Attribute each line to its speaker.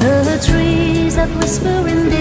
Speaker 1: The trees that whisper in the